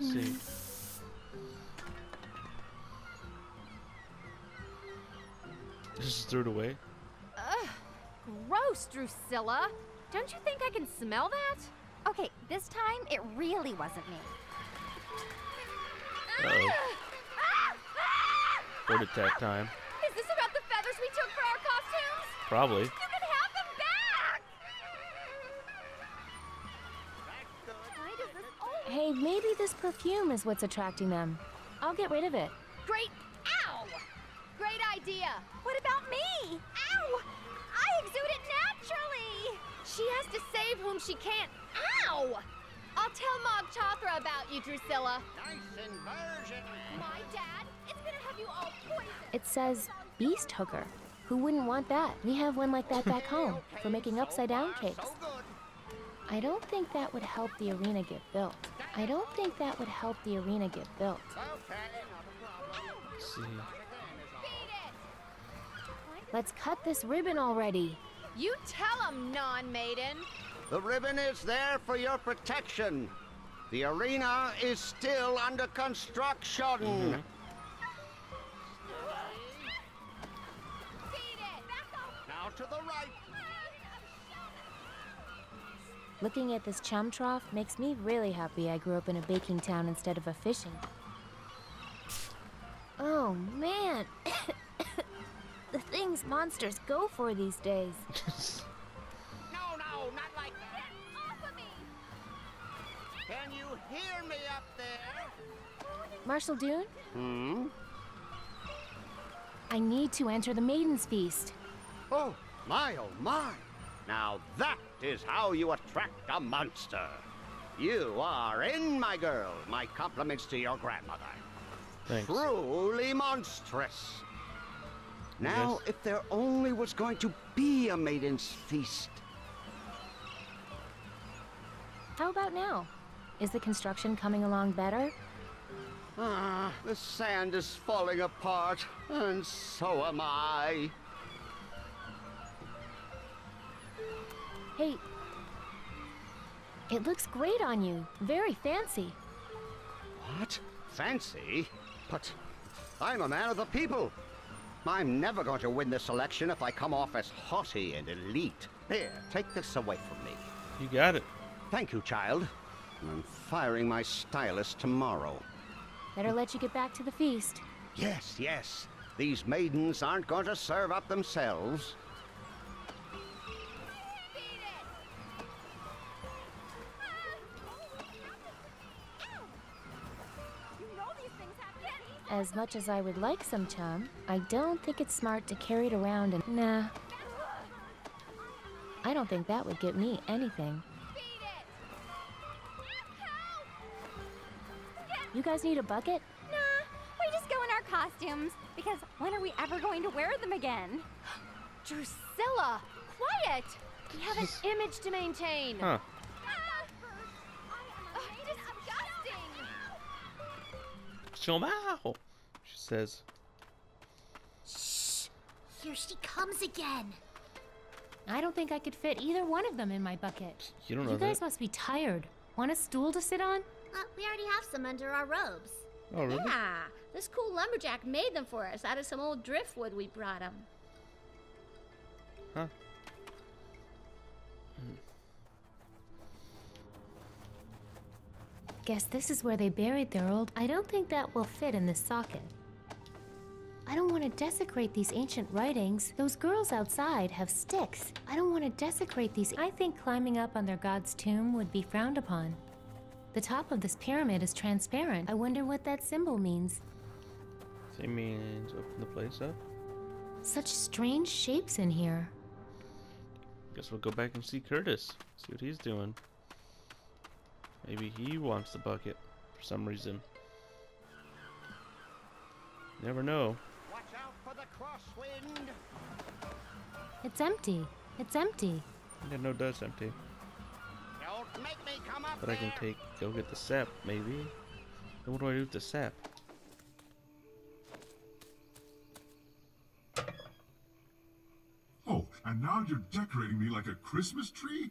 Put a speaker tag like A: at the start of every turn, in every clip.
A: See. Just threw it away.
B: Ugh, gross, Drusilla. Don't you think I can smell that?
C: Okay, this time it really wasn't me.
A: Uh oh. Heart attack time.
B: Is this about the feathers we took for our costumes?
A: Probably.
D: Perfume is what's attracting them. I'll get rid of it.
B: Great... Ow! Great idea!
C: What about me? Ow! I exude it naturally!
B: She has to save whom she can't. Ow! I'll tell Mog Chothra about you, Drusilla.
E: Nice inversion.
B: My dad is gonna have you all poisoned.
D: It says Beast Hooker. Who wouldn't want that? We have one like that back home for making upside down cakes.
E: So good.
D: I don't think that would help the arena get built. I don't think that would help the arena get built.
E: Okay, not a problem.
A: Let's see.
D: Let's cut this ribbon already.
B: You tell him, non-maiden.
E: The ribbon is there for your protection. The arena is still under construction. Mm-hmm.
B: Beat it! Back off!
E: Now to the right.
D: Looking at this chum trough makes me really happy I grew up in a baking town instead of a fishing. Oh man! the things monsters go for these days.
E: No, no, not like that.
B: Get off of me!
E: Can you hear me up there?
D: Marshal Dune,
E: Hmm?
D: I need to enter the Maiden's Feast.
E: Oh, my, oh, my. Now that is how you attract a monster. You are in, my girl. My compliments to your grandmother.
A: Thanks.
E: Truly monstrous. Now,
A: Yes.
E: if there only was going to be a maiden's feast.
D: How about now? Is the construction coming along better?
E: Ah, the sand is falling apart, and so am I.
D: Hey, it looks great on you. Very fancy.
E: What? Fancy? But I'm a man of the people. I'm never going to win this election if I come off as haughty and elite. Here, take this away from me.
A: You got it.
E: Thank you, child. I'm firing my stylist tomorrow.
D: Better let you get back to the feast.
E: Yes, yes. These maidens aren't going to serve up themselves.
D: As much as I would like some chum, I don't think it's smart to carry it around and. Nah. I don't think that would get me anything.
B: Beat it!
D: You guys need a bucket?
C: Nah, we just go in our costumes because when are we ever going to wear them again?
B: Drusilla! Quiet! We have an image to maintain.
A: Huh.
B: Disgusting!
A: Chow She says. Shh!
C: Here she comes again.
D: I don't think I could fit either one of them in my bucket.
A: You don't know
D: You guys
A: that.
D: must be tired. Want a stool to sit on?
F: Uh, we already have some under our robes.
A: Oh, really?
F: Yeah, this cool lumberjack made them for us out of some old driftwood we brought him.
A: Huh.
D: Guess this is where they buried their old. I don't think that will fit in this socket. I don't want to desecrate these ancient writings. Those girls outside have sticks. I don't want to desecrate these. I think climbing up on their god's tomb would be frowned upon. The top of this pyramid is transparent. I wonder what that symbol means.
A: It means open the place up.
D: Such strange shapes in here.
A: Guess we'll go back and see Curtis. See what he's doing. Maybe he wants the bucket for some reason. Never know.
E: Watch out for the crosswind.
D: It's empty. It's empty.
A: I didn't that's empty.
E: Don't make me come up
A: But I can take, go get the sap, maybe. Then what do I do with the sap?
G: Oh, and now you're decorating me like a Christmas tree?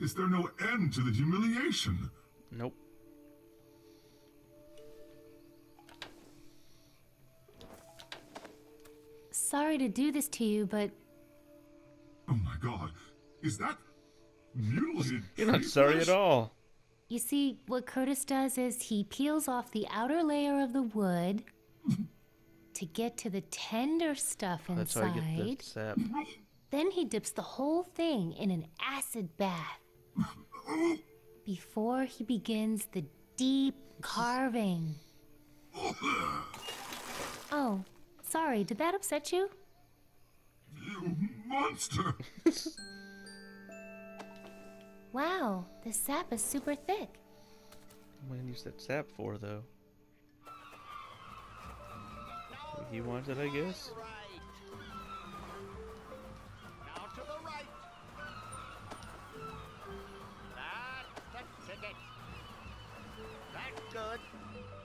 G: Is there no end to the humiliation?
A: Nope.
D: Sorry to do this to you, but...
G: Oh my god, is that mutilated?
A: You're not sorry at all.
D: You see, what Curtis does is he peels off the outer layer of the wood to get to the tender stuff inside.
A: That's how I get the sap.
D: Then he dips the whole thing in an acid bath before he begins the deep carving. Oh, sorry, did that upset you?
G: You monster!
D: Wow, the sap is super thick.
A: What am I gonna use that sap for, though? He wants it, I guess.
E: Good.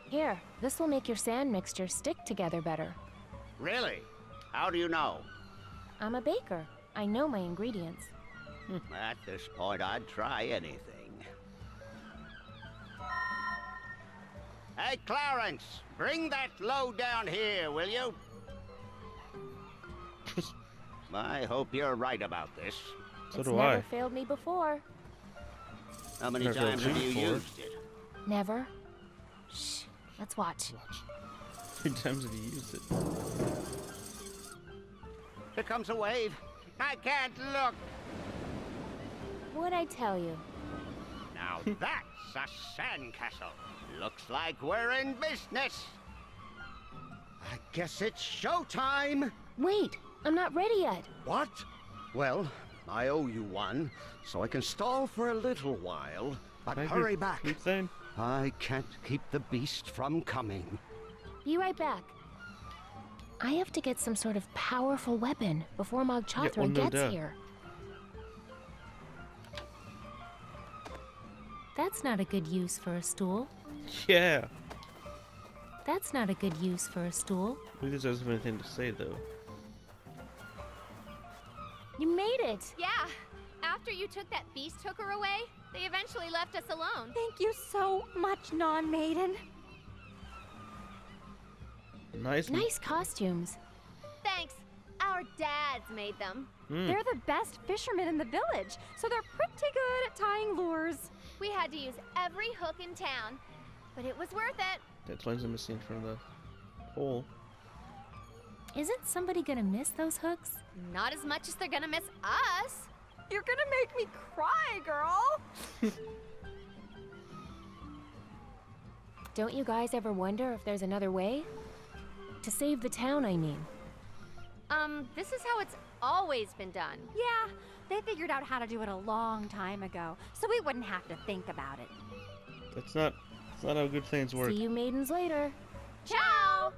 H: Here, this will make your sand mixture stick together better.
E: Really? How do you know?
H: I'm a baker. I know my ingredients.
E: At this point, I'd try anything. Hey, Clarence, bring that load down here, will you? I hope you're right about this.
A: So
H: it's
A: do
H: never
A: I.
H: failed me before.
E: How many
A: Never
E: times have you
A: for
E: used it?
H: Never. Shh. Let's watch.
A: How many times have you used it?
E: Here comes a wave. I can't look.
H: What'd I tell you?
E: Now that's a sandcastle. Looks like we're in business. I guess it's showtime.
H: Wait, I'm not ready yet.
E: What? Well, I owe you one, so I can stall for a little while. But
A: Can I
E: hurry
A: do
E: back.
A: flute thing?
E: I can't keep the beast from coming.
H: Be right back. I have to get some sort of powerful weapon before Mog
A: Yeah,
H: Chothra gets
A: doubt.
H: here.
D: That's not a good use for a stool.
A: Yeah.
D: That's not a good use for a stool.
A: Lucas doesn't have anything to say, though.
H: You made it!
B: Yeah. After you took that beast hooker away, they eventually left us alone.
C: Thank you so much, non maiden.
A: Nice.
H: Nice costumes.
B: Thanks. Our dads made them.
A: Mm.
C: They're the best fishermen in the village, so they're pretty good at tying lures.
B: We had to use every hook in town, but it was worth it.
A: That lens I'm missing from the pole.
D: Isn't somebody gonna miss those hooks?
B: Not as much as they're gonna miss us.
C: You're gonna make me cry, girl.
H: Don't you guys ever wonder if there's another way? To save the town, I mean.
B: Um, this is how it's always been done.
C: Yeah, they figured out how to do it a long time ago, so we wouldn't have to think about it.
A: That's not. That's not how good things work.
H: See you maidens later.
B: Ciao!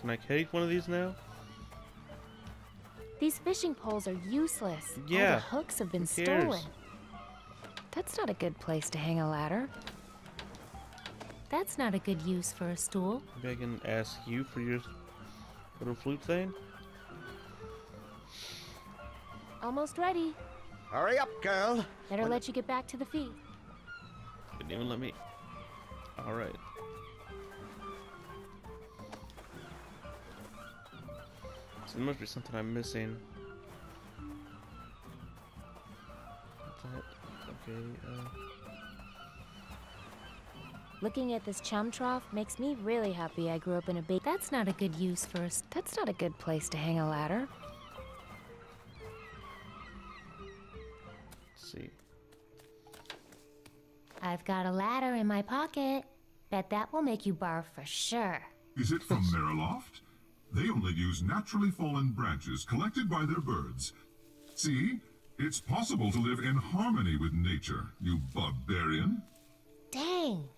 A: Can I take one of these now?
H: These fishing poles are useless. All
A: Yeah,
H: the hooks have been stolen. That's not a good place to hang a ladder.
D: That's not a good use for a stool.
A: Maybe I can ask you for your little flute thing.
H: Almost ready.
E: Hurry up, girl.
H: Better let you get back to the feet.
A: Didn't even let me. All right. There must be something I'm missing. Okay. Uh,
H: Looking at this chum trough makes me really happy I grew up in a big.
D: That's not a good use for
H: a—that's not a good place to hang a ladder.
A: let's see.
D: I've got a ladder in my pocket. Bet that will make you barf for sure.
G: Is it from there loft? They only use naturally fallen branches collected by their birds. See? It's possible to live in harmony with nature, you barbarian.
D: Dang.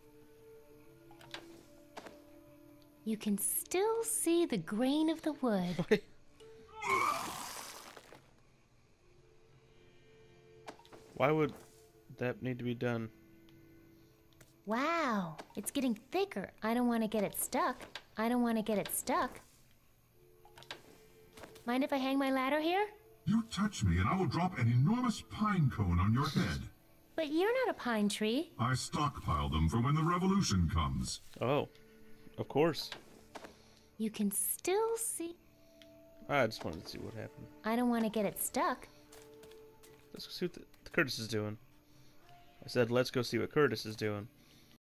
D: You can still see the grain of the wood.
A: Why would that need to be done?
D: Wow, it's getting thicker. I don't want to get it stuck. I don't want to get it stuck. Mind if I hang my ladder here?
G: You touch me and I will drop an enormous pine cone on your head.
D: But you're not a pine tree.
G: I stockpile them for when the revolution comes.
A: Oh, of course.
D: you can still see.
A: I just wanted to see what happened.
D: I don't want to get it stuck.
A: Let's go see what the, Curtis is doing. I said, let's go see what Curtis is doing.